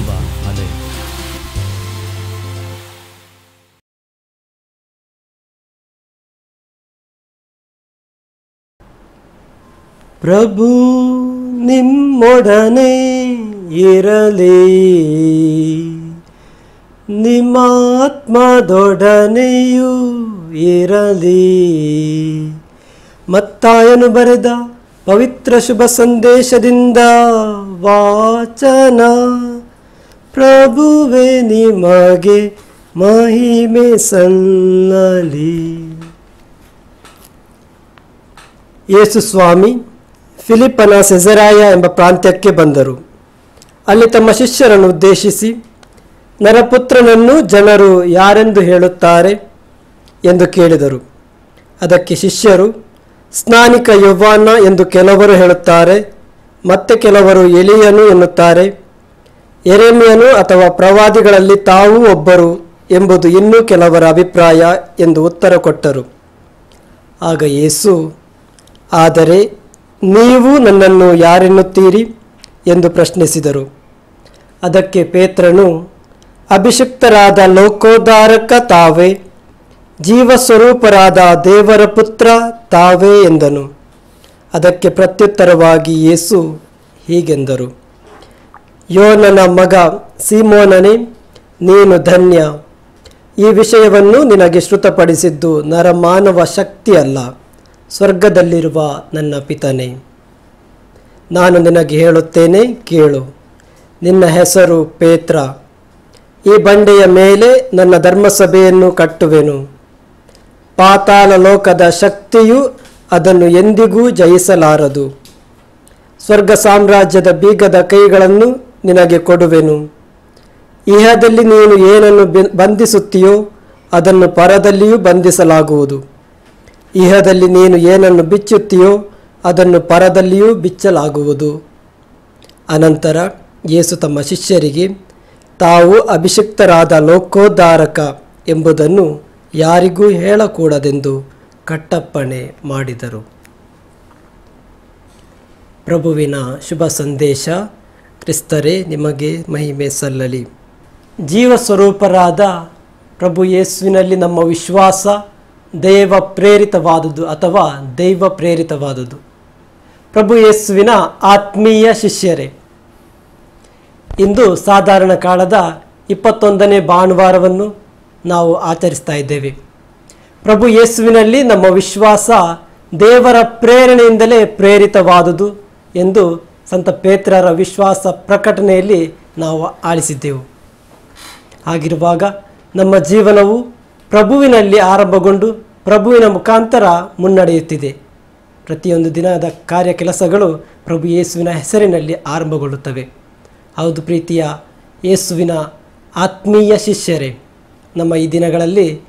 ಬದಲಿಸುವ ಅಲೆ ಪ್ರಭು ನಿಮ್ಮೊಡನೆ ಇರಲಿ. ನಿಮ್ಮಾತ್ಮದೊಡನೆಯೂ ಇರಲಿ. ಮತ್ತಾಯನು ಬರೆದ ಪವಿತ್ರ ಶುಭ ಸಂದೇಶದಿಂದ ವಾಚನ. ಪ್ರಭುವೆ ನಿಮಗೆ ಮಹಿಮೆ ಸಲ್ಲಲಿ ಯೇಸು ಸ್ವಾಮಿ, ಫಿಲಿಪ್ಪನ ಸೆಜರಾಯ ಎಂಬ ಪ್ರಾಂತ್ಯಕ್ಕೆ ಬಂದರು. ಅಲ್ಲಿ ತಮ್ಮ ಶಿಷ್ಯರನ್ನು ಉದ್ದೇಶಿಸಿ, ನರಪುತ್ರನನ್ನು ಜನರು ಯಾರೆಂದು ಹೇಳುತ್ತಾರೆ ಎಂದು ಕೇಳಿದರು. ಅದಕ್ಕೆ ಶಿಷ್ಯರು, ಸ್ನಾನಿಕ ಯೌವಾನ ಎಂದು ಕೆಲವರು ಹೇಳುತ್ತಾರೆ, ಮತ್ತೆ ಕೆಲವರು ಎಲಿಯನು ಎನ್ನುತ್ತಾರೆ ಎರೆಮಿಯನು ಅಥವಾ ಪ್ರವಾದಿಗಳಲ್ಲಿ ತಾವೂ ಒಬ್ಬರು ಎಂಬುದು ಇನ್ನೂ ಕೆಲವರ ಅಭಿಪ್ರಾಯ ಎಂದು ಉತ್ತರ ಕೊಟ್ಟರು. ಆಗ ಯೇಸು, ಆದರೆ ನೀವು ನನ್ನನ್ನು ಯಾರೆನ್ನುತ್ತೀರಿ? ಎಂದು ಪ್ರಶ್ನಿಸಿದರು. ಅದಕ್ಕೆ ಪೇತ್ರನು, ಅಭಿಷಿಕ್ತರಾದ ಲೋಕೋದಾರಕ ತಾವೇ, ಜೀವಸ್ವರೂಪರಾದ ದೇವರ ಪುತ್ರ ತಾವೇ ಎಂದನು. ಅದಕ್ಕೆ ಪ್ರತ್ಯುತ್ತರವಾಗಿ ಯೇಸು ಹೀಗೆಂದರು. ಯೋನನ ಮಗ ಸೀಮೋನನೇ, ನೀನು ಧನ್ಯ. ಈ ವಿಷಯವನ್ನು ನಿನಗೆ ಶ್ರುತಪಡಿಸಿದ್ದು ನರಮಾನವ ಶಕ್ತಿಯಲ್ಲ, ಸ್ವರ್ಗದಲ್ಲಿರುವ ನನ್ನ ಪಿತನೇ. ನಾನು ನಿನಗೆ ಹೇಳುತ್ತೇನೆ, ಕೇಳು. ನಿನ್ನ ಹೆಸರು ಪೇತ್ರ. ಈ ಬಂಡೆಯ ಮೇಲೆ ನನ್ನ ಧರ್ಮಸಭೆಯನ್ನು ಕಟ್ಟುವೆನು. ಪಾತಾಳ ಲೋಕದ ಶಕ್ತಿಯು ಅದನ್ನು ಎಂದಿಗೂ ಜಯಿಸಲಾರದು. ಸ್ವರ್ಗ ಸಾಮ್ರಾಜ್ಯದ ಬೀಗದ ಕೈಗಳನ್ನು ನಿನಗೆ ಕೊಡುವೆನು. ಇಹದಲ್ಲಿ ನೀನು ಏನನ್ನು ಬಂಧಿಸುತ್ತೀಯೋ ಅದನ್ನು ಪರದಲ್ಲಿಯೂ ಬಂಧಿಸಲಾಗುವುದು. ಇಹದಲ್ಲಿ ನೀನು ಏನನ್ನು ಬಿಚ್ಚುತ್ತೀಯೋ ಅದನ್ನು ಪರದಲ್ಲಿಯೂ ಬಿಚ್ಚಲಾಗುವುದು. ಅನಂತರ ಯೇಸು ತಮ್ಮ ಶಿಷ್ಯರಿಗೆ, ತಾವು ಅಭಿಷಿಕ್ತರಾದ ಲೋಕೋದ್ಧಾರಕ ಎಂಬುದನ್ನು ಯಾರಿಗೂ ಹೇಳಕೂಡದೆಂದು ಕಟ್ಟಪ್ಪಣೆ ಮಾಡಿದರು. ಪ್ರಭುವಿನ ಶುಭ ಸಂದೇಶ ಕ್ರಿಸ್ತರೇ ನಿಮಗೆ ಮಹಿಮೆ ಸಲ್ಲಲಿ. ಜೀವ ಸ್ವರೂಪರಾದ ಪ್ರಭು ಯೇಸುವಿನಲ್ಲಿ ನಮ್ಮ ವಿಶ್ವಾಸ ದೇವ ಪ್ರೇರಿತವಾದುದು ಅಥವಾ ದೈವ ಪ್ರೇರಿತವಾದುದು ಪ್ರಭು ಯೇಸುವಿನ ಆತ್ಮೀಯ ಶಿಷ್ಯರೇ, ಇಂದು ಸಾಧಾರಣ ಕಾಲದ ಇಪ್ಪತ್ತೊಂದನೇ ಭಾನುವಾರವನ್ನು ನಾವು ಆಚರಿಸ್ತಾ ಇದ್ದೇವೆ. ಪ್ರಭು ಯೇಸುವಿನಲ್ಲಿ ನಮ್ಮ ವಿಶ್ವಾಸ ದೇವರ ಪ್ರೇರಣೆಯಿಂದಲೇ ಪ್ರೇರಿತವಾದುದು ಎಂದು ಸಂತ ಪೇತ್ರರ ವಿಶ್ವಾಸ ಪ್ರಕಟಣೆಯಲ್ಲಿ ನಾವು ಆಲಿಸಿದ್ದೆವು. ಹಾಗಿರುವಾಗ ನಮ್ಮ ಜೀವನವು ಪ್ರಭುವಿನಲ್ಲಿ ಆರಂಭಗೊಂಡು ಪ್ರಭುವಿನ ಮುಖಾಂತರ ಮುನ್ನಡೆಯುತ್ತಿದೆ. ಪ್ರತಿಯೊಂದು ದಿನದ ಕಾರ್ಯ ಕೆಲಸಗಳು ಪ್ರಭು ಯೇಸುವಿನ ಹೆಸರಿನಲ್ಲಿ ಆರಂಭಗೊಳ್ಳುತ್ತವೆ. ಹೌದು ಪ್ರೀತಿಯ ಯೇಸುವಿನ ಆತ್ಮೀಯ ಶಿಷ್ಯರೇ, ನಮ್ಮ ಈ ದಿನಗಳಲ್ಲಿ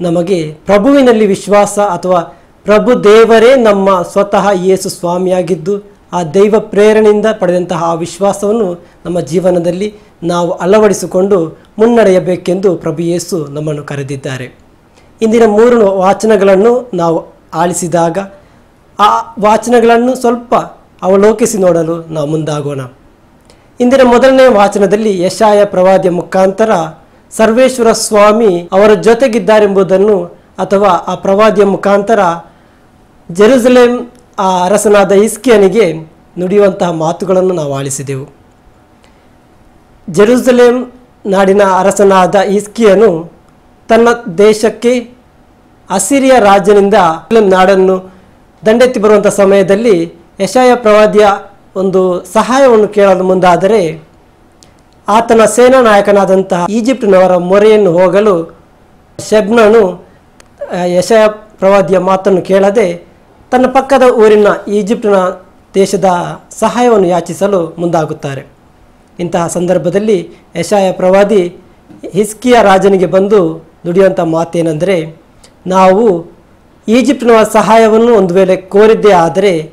ನಮಗೆ ಪ್ರಭುವಿನಲ್ಲಿ ವಿಶ್ವಾಸ ಅಥವಾ ಪ್ರಭು ದೇವರೇ ನಮ್ಮ ಸ್ವತಃ ಯೇಸು ಸ್ವಾಮಿಯಾಗಿದ್ದು ಆ ದೈವ ಪ್ರೇರಣೆಯಿಂದ ಪಡೆದಂತಹ ಆ ವಿಶ್ವಾಸವನ್ನು ನಮ್ಮ ಜೀವನದಲ್ಲಿ ನಾವು ಅಳವಡಿಸಿಕೊಂಡು ಮುನ್ನಡೆಯಬೇಕೆಂದು ಪ್ರಭು ಯೇಸು ನಮ್ಮನ್ನು ಕರೆದಿದ್ದಾರೆ. ಇಂದಿನ ಮೂರು ವಾಚನಗಳನ್ನು ನಾವು ಆಲಿಸಿದಾಗ ಆ ವಾಚನಗಳನ್ನು ಸ್ವಲ್ಪ ಅವಲೋಕಿಸಿ ನೋಡಲು ನಾವು ಮುಂದಾಗೋಣ. ಇಂದಿನ ಮೊದಲನೇ ವಾಚನದಲ್ಲಿ ಯಶಾಯ ಪ್ರವಾದಿಯ ಮುಖಾಂತರ ಸರ್ವೇಶ್ವರ ಸ್ವಾಮಿ ಅವರ ಜೊತೆಗಿದ್ದಾರೆಂಬುದನ್ನು ಅಥವಾ ಆ ಪ್ರವಾದಿಯ ಮುಖಾಂತರ ಜೆರುಸಲೇಂ ಆ ಅರಸನಾದ ಇಸ್ಕಿಯನಿಗೆ ನುಡಿಯುವಂತಹ ಮಾತುಗಳನ್ನು ನಾವು ಆಲಿಸಿದೆವು. ಜೆರುಸಲೇಂ ನಾಡಿನ ಅರಸನಾದ ಇಸ್ಕಿಯನು ತನ್ನ ದೇಶಕ್ಕೆ ಅಸಿರಿಯ ರಾಜನಿಂದ ನಾಡನ್ನು ದಂಡೆತ್ತಿ ಬರುವಂಥ ಸಮಯದಲ್ಲಿ ಯಶಾಯ ಪ್ರವಾದಿಯ ಒಂದು ಸಹಾಯವನ್ನು ಕೇಳಲು ಮುಂದಾದರೆ ಆತನ ಸೇನಾ ನಾಯಕನಾದಂತಹ ಈಜಿಪ್ಟಿನವರ ಮೊರೆಯನ್ನು ಹೋಗಲು ಶಬ್ನನು ಯಶಾಯ ಪ್ರವಾದಿಯ ಮಾತನ್ನು ಕೇಳದೆ ತನ್ನ ಪಕ್ಕದ ಊರಿನ ಈಜಿಪ್ಟಿನ ದೇಶದ ಸಹಾಯವನ್ನು ಯಾಚಿಸಲು ಮುಂದಾಗುತ್ತಾರೆ. ಇಂತಹ ಸಂದರ್ಭದಲ್ಲಿ ಯಶಾಯ ಪ್ರವಾದಿ ಹಿಸ್ಕಿಯ ರಾಜನಿಗೆ ಬಂದು ದುಡಿಯುವಂಥ ಮಾತೇನೆಂದರೆ, ನಾವು ಈಜಿಪ್ಟಿನ ಸಹಾಯವನ್ನು ಒಂದು ವೇಳೆ ಕೋರಿದ್ದೇ ಆದರೆ,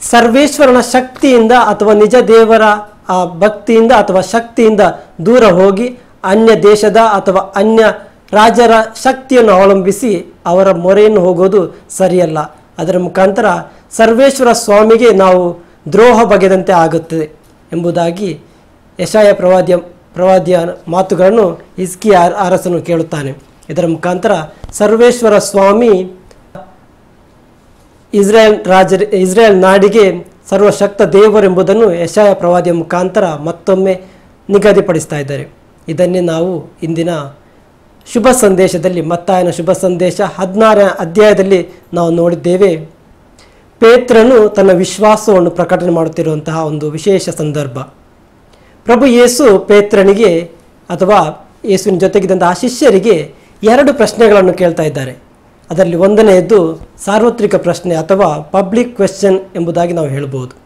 ಸರ್ವೇಶ್ವರನ ಶಕ್ತಿಯಿಂದ ಅಥವಾ ನಿಜ ದೇವರ ಆ ಭಕ್ತಿಯಿಂದ ಅಥವಾ ಶಕ್ತಿಯಿಂದ ದೂರ ಹೋಗಿ ಅನ್ಯ ದೇಶದ ಅಥವಾ ಅನ್ಯ ರಾಜರ ಶಕ್ತಿಯನ್ನು ಅವಲಂಬಿಸಿ ಅವರ ಮೊರೆಯನ್ನು ಹೋಗೋದು ಸರಿಯಲ್ಲ. ಅದರ ಮುಖಾಂತರ ಸರ್ವೇಶ್ವರ ಸ್ವಾಮಿಗೆ ನಾವು ದ್ರೋಹ ಬಗೆದಂತೆ ಆಗುತ್ತದೆ ಎಂಬುದಾಗಿ ಯಶಾಯ ಪ್ರವಾದಿಯ ಪ್ರವಾದಿಯ ಮಾತುಗಳನ್ನು ಇಸ್ಕಿ ಅರಸನು ಕೇಳುತ್ತಾನೆ. ಇದರ ಮುಖಾಂತರ ಸರ್ವೇಶ್ವರ ಸ್ವಾಮಿ ಇಸ್ರೇಲ್ ರಾಜ, ಇಸ್ರೇಲ್ ನಾಡಿಗೆ ಸರ್ವಶಕ್ತ ದೇವರೆಂಬುದನ್ನು ಯಶಾಯ ಪ್ರವಾದಿಯ ಮುಖಾಂತರ ಮತ್ತೊಮ್ಮೆ ನಿಗದಿಪಡಿಸ್ತಾ ಇದ್ದಾರೆ. ಇದನ್ನೇ ನಾವು ಇಂದಿನ ಶುಭ ಸಂದೇಶದಲ್ಲಿ ಮತ್ತಾಯನ ಶುಭ ಸಂದೇಶ ಹದಿನಾರನೇ ಅಧ್ಯಾಯದಲ್ಲಿ ನಾವು ನೋಡಿದ್ದೇವೆ. ಪೇತ್ರನು ತನ್ನ ವಿಶ್ವಾಸವನ್ನು ಪ್ರಕಟಣೆ ಮಾಡುತ್ತಿರುವಂತಹ ಒಂದು ವಿಶೇಷ ಸಂದರ್ಭ. ಪ್ರಭು ಯೇಸು ಪೇತ್ರನಿಗೆ ಅಥವಾ ಯೇಸುವಿನ ಆ ಶಿಷ್ಯರಿಗೆ ಎರಡು ಪ್ರಶ್ನೆಗಳನ್ನು ಕೇಳ್ತಾ ಇದ್ದಾರೆ. ಅದರಲ್ಲಿ ಒಂದನೆಯದ್ದು ಸಾರ್ವತ್ರಿಕ ಪ್ರಶ್ನೆ ಅಥವಾ ಪಬ್ಲಿಕ್ ಕ್ವೆಶ್ಚನ್ ಎಂಬುದಾಗಿ ನಾವು ಹೇಳ್ಬೋದು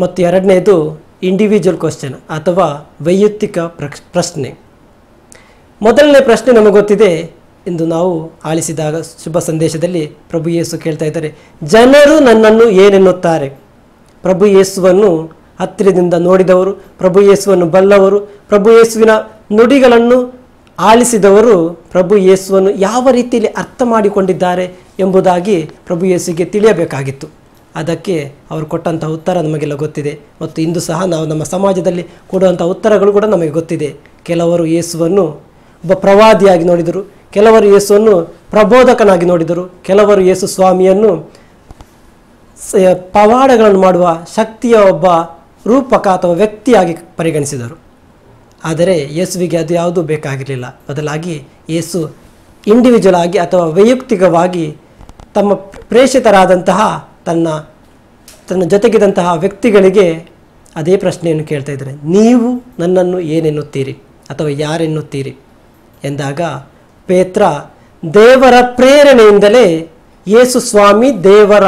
ಮತ್ತು ಎರಡನೆಯದು ಇಂಡಿವಿಜುವಲ್ ಕ್ವೆಶನ್ ಅಥವಾ ವೈಯಕ್ತಿಕ ಪ್ರಶ್ನೆ. ಮೊದಲನೇ ಪ್ರಶ್ನೆ ನಮಗೆ ಗೊತ್ತಿದೆ ಎಂದು ನಾವು ಆಲಿಸಿದಾಗ ಶುಭ ಸಂದೇಶದಲ್ಲಿ ಪ್ರಭು ಯೇಸು ಕೇಳ್ತಾ ಇದ್ದಾರೆ. ಜನರು ನನ್ನನ್ನು ಏನೆನ್ನುತ್ತಾರೆ? ಪ್ರಭು ಯೇಸುವನ್ನು ಹತ್ತಿರದಿಂದ ನೋಡಿದವರು, ಪ್ರಭು ಯೇಸುವನ್ನು ಬಲ್ಲವರು, ಪ್ರಭು ಯೇಸುವಿನ ನುಡಿಗಳನ್ನು ಆಲಿಸಿದವರು, ಪ್ರಭು ಯೇಸುವನ್ನು ಯಾವ ರೀತಿಯಲ್ಲಿ ಅರ್ಥ ಮಾಡಿಕೊಂಡಿದ್ದಾರೆ ಎಂಬುದಾಗಿ ಪ್ರಭು ಯೇಸುಗೆ ತಿಳಿಯಬೇಕಾಗಿತ್ತು. ಅದಕ್ಕೆ ಅವರು ಕೊಟ್ಟಂತಹ ಉತ್ತರ ನಮಗೆಲ್ಲ ಗೊತ್ತಿದೆ. ಮತ್ತು ಇಂದು ಸಹ ನಾವು ನಮ್ಮ ಸಮಾಜದಲ್ಲಿ ಕೊಡುವಂಥ ಉತ್ತರಗಳು ಕೂಡ ನಮಗೆ ಗೊತ್ತಿದೆ. ಕೆಲವರು ಯೇಸುವನ್ನು ಒಬ್ಬ ಪ್ರವಾದಿಯಾಗಿ ನೋಡಿದರು. ಕೆಲವರು ಯೇಸುವನ್ನು ಪ್ರಬೋಧಕನಾಗಿ ನೋಡಿದರು. ಕೆಲವರು ಯೇಸು ಸ್ವಾಮಿಯನ್ನು ಪವಾಡಗಳನ್ನು ಮಾಡುವ ಶಕ್ತಿಯ ಒಬ್ಬ ರೂಪಕ ಅಥವಾ ವ್ಯಕ್ತಿಯಾಗಿ ಪರಿಗಣಿಸಿದರು. ಆದರೆ ಯೇಸುವಿಗೆ ಅದು ಯಾವುದೂ ಬೇಕಾಗಿರಲಿಲ್ಲ. ಬದಲಾಗಿ ಯೇಸು ಇಂಡಿವಿಜುವಲ್ ಆಗಿ ಅಥವಾ ವೈಯಕ್ತಿಕವಾಗಿ ತಮ್ಮ ಪ್ರೇಷಿತರಾದಂತಹ ತನ್ನ ತನ್ನ ಜೊತೆಗಿದ್ದಂತಹ ವ್ಯಕ್ತಿಗಳಿಗೆ ಅದೇ ಪ್ರಶ್ನೆಯನ್ನು ಕೇಳ್ತಾ ಇದ್ದಾರೆ. ನೀವು ನನ್ನನ್ನು ಏನೆನ್ನುತ್ತೀರಿ ಅಥವಾ ಯಾರೆನ್ನುತ್ತೀರಿ? ಎಂದಾಗ ಪೇತ್ರ, ದೇವರ ಪ್ರೇರಣೆಯಿಂದಲೇ ಯೇಸು ಸ್ವಾಮಿ ದೇವರ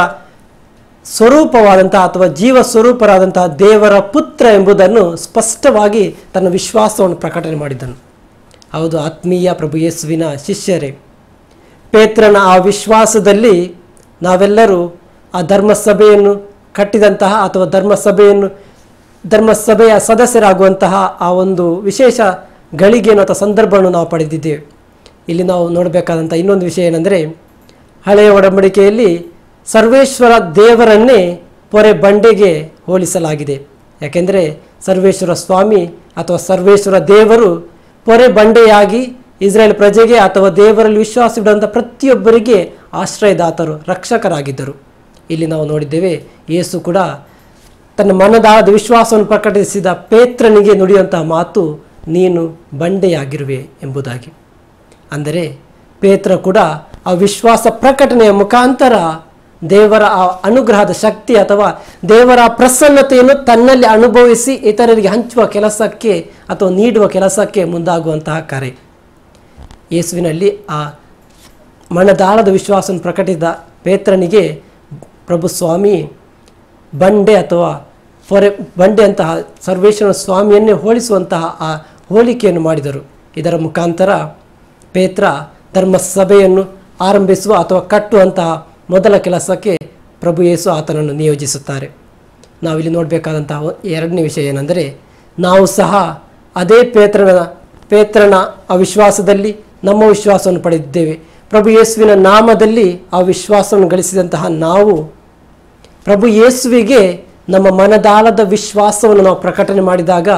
ಸ್ವರೂಪವಾದಂತಹ ಅಥವಾ ಜೀವ ಸ್ವರೂಪರಾದಂತಹ ದೇವರ ಪುತ್ರ ಎಂಬುದನ್ನು ಸ್ಪಷ್ಟವಾಗಿ ತನ್ನ ವಿಶ್ವಾಸವನ್ನು ಪ್ರಕಟಣೆ ಮಾಡಿದ್ದನು. ಹೌದು, ಆತ್ಮೀಯ ಪ್ರಭು ಯೇಸುವಿನ ಶಿಷ್ಯರೇ, ಪೇತ್ರನ ಆ ವಿಶ್ವಾಸದಲ್ಲಿ ನಾವೆಲ್ಲರೂ ಆ ಧರ್ಮಸಭೆಯನ್ನು ಕಟ್ಟಿದಂತಹ ಅಥವಾ ಧರ್ಮಸಭೆಯನ್ನು, ಧರ್ಮಸಭೆಯ ಸದಸ್ಯರಾಗುವಂತಹ ಆ ಒಂದು ವಿಶೇಷ ಗಳಿಗೆಯನ್ನು ಅನ್ನೋ ಸಂದರ್ಭವನ್ನು ನಾವು ಪಡೆದಿದ್ದೇವೆ. ಇಲ್ಲಿ ನಾವು ನೋಡಬೇಕಾದಂಥ ಇನ್ನೊಂದು ವಿಷಯ ಏನಂದರೆ, ಹಳೆಯ ಒಡಂಬಡಿಕೆಯಲ್ಲಿ ಸರ್ವೇಶ್ವರ ದೇವರನ್ನೇ ಪೊರೆ ಬಂಡೆಗೆ ಹೋಲಿಸಲಾಗಿದೆ. ಯಾಕೆಂದರೆ ಸರ್ವೇಶ್ವರ ಸ್ವಾಮಿ ಅಥವಾ ಸರ್ವೇಶ್ವರ ದೇವರು ಪೊರೆ ಬಂಡೆಯಾಗಿ ಇಸ್ರೇಲ್ ಪ್ರಜೆಗೆ ಅಥವಾ ದೇವರಲ್ಲಿ ವಿಶ್ವಾಸವಿಡುವಂಥ ಪ್ರತಿಯೊಬ್ಬರಿಗೆ ಆಶ್ರಯದಾತರು, ರಕ್ಷಕರಾಗಿದ್ದರು. ಇಲ್ಲಿ ನಾವು ನೋಡಿದ್ದೇವೆ ಯೇಸು ಕೂಡ ತನ್ನ ಮನದಾದ ವಿಶ್ವಾಸವನ್ನು ಪ್ರಕಟಿಸಿದ ಪೇತ್ರನಿಗೆ ನುಡಿಯುವಂತಹ ಮಾತು ನೀನು ಬಂಡೆಯಾಗಿರುವೆ ಎಂಬುದಾಗಿ. ಅಂದರೆ ಪೇತ್ರ ಕೂಡ ಆ ವಿಶ್ವಾಸ ಪ್ರಕಟಣೆಯ ಮುಖಾಂತರ ದೇವರ ಆ ಅನುಗ್ರಹದ ಶಕ್ತಿ ಅಥವಾ ದೇವರ ಪ್ರಸನ್ನತೆಯನ್ನು ತನ್ನಲ್ಲಿ ಅನುಭವಿಸಿ ಇತರರಿಗೆ ಹಂಚುವ ಕೆಲಸಕ್ಕೆ ಅಥವಾ ನೀಡುವ ಕೆಲಸಕ್ಕೆ ಮುಂದಾಗುವಂತಹ ಕರೆ. ಯೇಸುವಿನಲ್ಲಿ ಆ ಮನದಾಳದ ವಿಶ್ವಾಸವನ್ನು ಪ್ರಕಟಿಸಿದ ಪೇತ್ರನಿಗೆ ಪ್ರಭು ಸ್ವಾಮಿ, ಬಂಡೆ ಅಥವಾ ಫೊರೆ, ಬಂಡೆ ಅಂತಹ ಸರ್ವೇಶ್ವರ ಸ್ವಾಮಿಯನ್ನೇ ಹೋಲಿಸುವಂತಹ ಆ ಹೋಲಿಕೆಯನ್ನು ಮಾಡಿದರು. ಇದರ ಮುಖಾಂತರ ಪೇತ್ರ ಧರ್ಮಸಭೆಯನ್ನು ಆರಂಭಿಸುವ ಅಥವಾ ಕಟ್ಟುವಂತಹ ಮೊದಲ ಕೆಲಸಕ್ಕೆ ಪ್ರಭು ಯೇಸು ಆತನನ್ನು ನಿಯೋಜಿಸುತ್ತಾರೆ. ನಾವಿಲ್ಲಿ ನೋಡಬೇಕಾದಂತಹ ಎರಡನೇ ವಿಷಯ ಏನೆಂದರೆ, ನಾವು ಸಹ ಅದೇ ಪೇತ್ರನ ಪೇತ್ರನ ಅವಿಶ್ವಾಸದಲ್ಲಿ ವಿಶ್ವಾಸದಲ್ಲಿ ನಮ್ಮ ವಿಶ್ವಾಸವನ್ನು ಪಡೆದಿದ್ದೇವೆ. ಪ್ರಭು ಯೇಸುವಿನ ನಾಮದಲ್ಲಿ ಆ ವಿಶ್ವಾಸವನ್ನು ಗಳಿಸಿದಂತಹ ನಾವು, ಪ್ರಭು ಯೇಸುವಿಗೆ ನಮ್ಮ ಮನದಾಳದ ವಿಶ್ವಾಸವನ್ನು ನಾವು ಪ್ರಕಟಣೆ ಮಾಡಿದಾಗ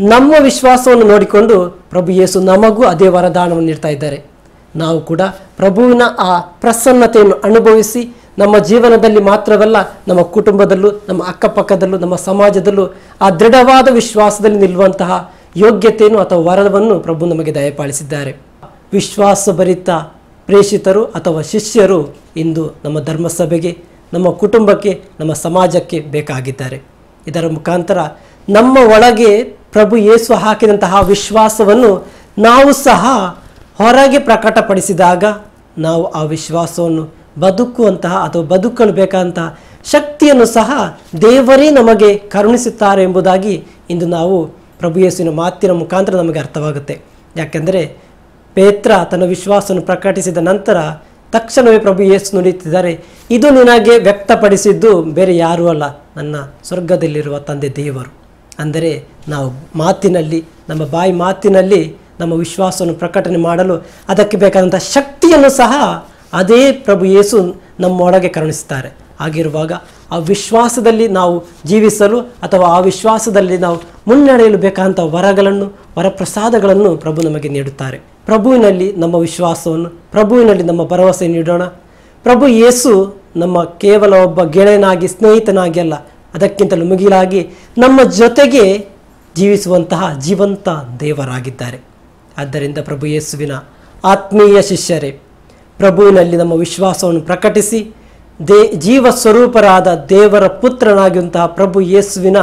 ನಮ್ಮ ವಿಶ್ವಾಸವನ್ನು ನೋಡಿಕೊಂಡು ಪ್ರಭು ಯೇಸು ನಮಗೂ ಅದೇ ವರದಾನವನ್ನು ನೀಡ್ತಾ ಇದ್ದಾರೆ. ನಾವು ಕೂಡ ಪ್ರಭುವಿನ ಆ ಪ್ರಸನ್ನತೆಯನ್ನು ಅನುಭವಿಸಿ ನಮ್ಮ ಜೀವನದಲ್ಲಿ ಮಾತ್ರವಲ್ಲ, ನಮ್ಮ ಕುಟುಂಬದಲ್ಲೂ, ನಮ್ಮ ಅಕ್ಕಪಕ್ಕದಲ್ಲೂ, ನಮ್ಮ ಸಮಾಜದಲ್ಲೂ ಆ ದೃಢವಾದ ವಿಶ್ವಾಸದಲ್ಲಿ ನಿಲ್ಲುವಂತಹ ಯೋಗ್ಯತೆಯನ್ನು ಅಥವಾ ವರವನ್ನು ಪ್ರಭು ನಮಗೆ ದಯಪಾಲಿಸಿದ್ದಾರೆ. ವಿಶ್ವಾಸಭರಿತ ಪ್ರೇಷಿತರು ಅಥವಾ ಶಿಷ್ಯರು ಇಂದು ನಮ್ಮ ಧರ್ಮಸಭೆಗೆ, ನಮ್ಮ ಕುಟುಂಬಕ್ಕೆ, ನಮ್ಮ ಸಮಾಜಕ್ಕೆ ಬೇಕಾಗಿದ್ದಾರೆ. ಇದರ ಮುಖಾಂತರ ನಮ್ಮ ಒಳಗೆ ಪ್ರಭು ಯೇಸು ಹಾಕಿದಂತಹ ವಿಶ್ವಾಸವನ್ನು ನಾವು ಸಹ ಹೊರಗೆ ಪ್ರಕಟಪಡಿಸಿದಾಗ ನಾವು ಆ ವಿಶ್ವಾಸವನ್ನು ಬದುಕುವಂತಹ ಅಥವಾ ಬದುಕಲು ಬೇಕಾದಂತಹ ಶಕ್ತಿಯನ್ನು ಸಹ ದೇವರೇ ನಮಗೆ ಕರುಣಿಸುತ್ತಾರೆ ಎಂಬುದಾಗಿ ಇಂದು ನಾವು ಪ್ರಭು ಯೇಸುವಿನ ಮಾತಿನ ಮುಖಾಂತರ ನಮಗೆ ಅರ್ಥವಾಗುತ್ತೆ. ಯಾಕೆಂದರೆ ಪೇತ್ರ ತನ್ನ ವಿಶ್ವಾಸವನ್ನು ಪ್ರಕಟಿಸಿದ ನಂತರ ತಕ್ಷಣವೇ ಪ್ರಭು ಯೇಸು ನುಡಿಯುತ್ತಿದ್ದಾರೆ, ಇದು ನಿನಗೆ ವ್ಯಕ್ತಪಡಿಸಿದ್ದು ಬೇರೆ ಯಾರೂ ಅಲ್ಲ, ನನ್ನ ಸ್ವರ್ಗದಲ್ಲಿರುವ ತಂದೆ ದೇವರು. ಅಂದರೆ ನಾವು ಮಾತಿನಲ್ಲಿ, ನಮ್ಮ ಬಾಯಿ ಮಾತಿನಲ್ಲಿ ನಮ್ಮ ವಿಶ್ವಾಸವನ್ನು ಪ್ರಕಟಣೆ ಮಾಡಲು ಅದಕ್ಕೆ ಬೇಕಾದಂಥ ಶಕ್ತಿಯನ್ನು ಸಹ ಅದೇ ಪ್ರಭು ಯೇಸು ನಮ್ಮೊಳಗೆ ಕರುಣಿಸ್ತಾರೆ. ಹಾಗಿರುವಾಗ ಆ ವಿಶ್ವಾಸದಲ್ಲಿ ನಾವು ಜೀವಿಸಲು ಅಥವಾ ಆ ವಿಶ್ವಾಸದಲ್ಲಿ ನಾವು ಮುನ್ನಡೆಯಲು ಬೇಕಾದಂಥ ವರಗಳನ್ನು, ವರಪ್ರಸಾದಗಳನ್ನು ಪ್ರಭು ನಮಗೆ ನೀಡುತ್ತಾರೆ. ಪ್ರಭುವಿನಲ್ಲಿ ನಮ್ಮ ವಿಶ್ವಾಸವನ್ನು, ಪ್ರಭುವಿನಲ್ಲಿ ನಮ್ಮ ಭರವಸೆ ನೀಡೋಣ. ಪ್ರಭು ಯೇಸು ನಮ್ಮ ಕೇವಲ ಒಬ್ಬ ಗೆಳೆಯನಾಗಿ, ಸ್ನೇಹಿತನಾಗಿ ಅಲ್ಲ, ಅದಕ್ಕಿಂತಲೂ ಮುಗಿಲಾಗಿ ನಮ್ಮ ಜೊತೆಗೆ ಜೀವಿಸುವಂತಹ ಜೀವಂತ ದೇವರಾಗಿದ್ದಾರೆ. ಆದ್ದರಿಂದ ಪ್ರಭು ಯೇಸುವಿನ ಆತ್ಮೀಯ ಶಿಷ್ಯರೇ, ಪ್ರಭುವಿನಲ್ಲಿ ನಮ್ಮ ವಿಶ್ವಾಸವನ್ನು ಪ್ರಕಟಿಸಿ, ದೇ ಜೀವ ಸ್ವರೂಪರಾದ ದೇವರ ಪುತ್ರನಾಗಿರುವಂತಹ ಪ್ರಭು ಯೇಸುವಿನ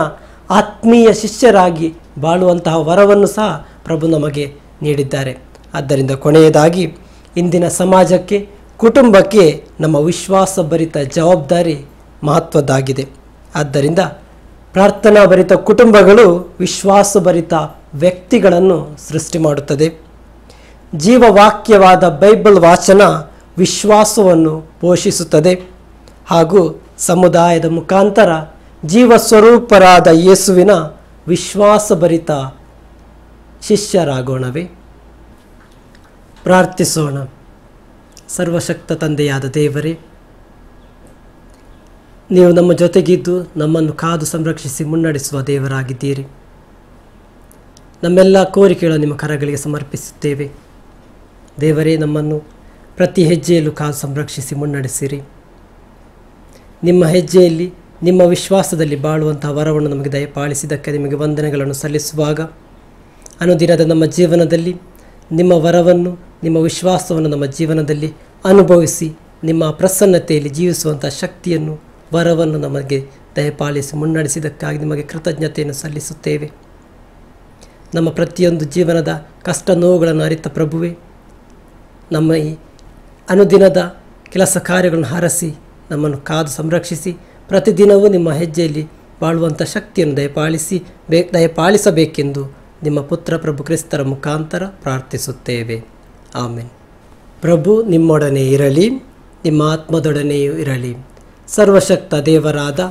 ಆತ್ಮೀಯ ಶಿಷ್ಯರಾಗಿ ಬಾಳುವಂತಹ ವರವನ್ನು ಸಹ ಪ್ರಭು ನಮಗೆ ನೀಡಿದ್ದಾರೆ. ಆದ್ದರಿಂದ ಕೊನೆಯದಾಗಿ, ಇಂದಿನ ಸಮಾಜಕ್ಕೆ, ಕುಟುಂಬಕ್ಕೆ ನಮ್ಮ ವಿಶ್ವಾಸಭರಿತ ಜವಾಬ್ದಾರಿ ಮಹತ್ವದ್ದಾಗಿದೆ. ಆದ್ದರಿಂದ ಪ್ರಾರ್ಥನಾ ಭರಿತ ಕುಟುಂಬಗಳು ವಿಶ್ವಾಸಭರಿತ ವ್ಯಕ್ತಿಗಳನ್ನು ಸೃಷ್ಟಿ ಮಾಡುತ್ತದೆ. ಜೀವವಾಕ್ಯವಾದ ಬೈಬಲ್ ವಾಚನ ವಿಶ್ವಾಸವನ್ನು ಪೋಷಿಸುತ್ತದೆ. ಹಾಗೂ ಸಮುದಾಯದ ಮುಖಾಂತರ ಜೀವ ಸ್ವರೂಪರಾದ ಯೇಸುವಿನ ವಿಶ್ವಾಸಭರಿತ ಶಿಷ್ಯರಾಗೋಣವೇ. ಪ್ರಾರ್ಥಿಸೋಣ. ಸರ್ವಶಕ್ತ ತಂದೆಯಾದ ದೇವರೇ ನೀವು ನಮ್ಮ ಜೊತೆಗಿದ್ದು ನಮ್ಮನ್ನು ಕಾದು ಸಂರಕ್ಷಿಸಿ ಮುನ್ನಡೆಸುವ ದೇವರಾಗಿದ್ದೀರಿ. ನಮ್ಮೆಲ್ಲ ಕೋರಿಕೆಗಳನ್ನು ನಿಮ್ಮ ಕರಗಳಿಗೆ ಸಮರ್ಪಿಸುತ್ತೇವೆ. ದೇವರೇ, ನಮ್ಮನ್ನು ಪ್ರತಿ ಹೆಜ್ಜೆಯಲ್ಲೂ ಕಾದು ಸಂರಕ್ಷಿಸಿ ಮುನ್ನಡೆಸಿರಿ. ನಿಮ್ಮ ಹೆಜ್ಜೆಯಲ್ಲಿ, ನಿಮ್ಮ ವಿಶ್ವಾಸದಲ್ಲಿ ಬಾಳುವಂತಹ ವರವನ್ನು ನಮಗೆ ದಯಪಾಲಿಸಿದ್ದಕ್ಕೆ ನಿಮಗೆ ವಂದನೆಗಳನ್ನು ಸಲ್ಲಿಸುವಾಗ, ಅನುದಿನದ ನಮ್ಮ ಜೀವನದಲ್ಲಿ ನಿಮ್ಮ ವರವನ್ನು, ನಿಮ್ಮ ವಿಶ್ವಾಸವನ್ನು ನಮ್ಮ ಜೀವನದಲ್ಲಿ ಅನುಭವಿಸಿ, ನಿಮ್ಮ ಪ್ರಸನ್ನತೆಯಲ್ಲಿ ಜೀವಿಸುವಂಥ ಶಕ್ತಿಯನ್ನು ವರವನ್ನು ನಮಗೆ ದಯಪಾಲಿಸಿ ಮುನ್ನಡೆಸಿದ್ದಕ್ಕಾಗಿ ನಿಮಗೆ ಕೃತಜ್ಞತೆಯನ್ನು ಸಲ್ಲಿಸುತ್ತೇವೆ. ನಮ್ಮ ಪ್ರತಿಯೊಂದು ಜೀವನದ ಕಷ್ಟ ನೋವುಗಳನ್ನು ಅರಿತ ಪ್ರಭುವೆ, ನಮ್ಮ ಈ ಅನುದಿನದ ಕೆಲಸ ಕಾರ್ಯಗಳನ್ನು ಹರಸಿ, ನಮ್ಮನ್ನು ಕಾದು ಸಂರಕ್ಷಿಸಿ, ಪ್ರತಿದಿನವೂ ನಿಮ್ಮ ಹೆಜ್ಜೆಯಲ್ಲಿ ಬಾಳುವಂಥ ಶಕ್ತಿಯನ್ನು ದಯಪಾಲಿಸಿ ಬೇ, ದಯಪಾಲಿಸಬೇಕೆಂದು ನಿಮ್ಮ ಪುತ್ರ ಪ್ರಭು ಕ್ರಿಸ್ತರ ಮುಖಾಂತರ ಪ್ರಾರ್ಥಿಸುತ್ತೇವೆ. ಆಮೇನ್. ಪ್ರಭು ನಿಮ್ಮೊಡನೆ ಇರಲಿ, ನಿಮ್ಮ ಆತ್ಮದೊಡನೆಯೂ ಇರಲಿ. ಸರ್ವಶಕ್ತ ದೇವರಾದ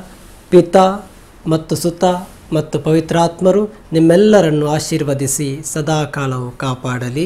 ಪಿತಾ ಮತ್ತು ಸುತ ಮತ್ತು ಪವಿತ್ರಾತ್ಮರು ನಿಮ್ಮೆಲ್ಲರನ್ನು ಆಶೀರ್ವದಿಸಿ ಸದಾಕಾಲವು ಕಾಪಾಡಲಿ.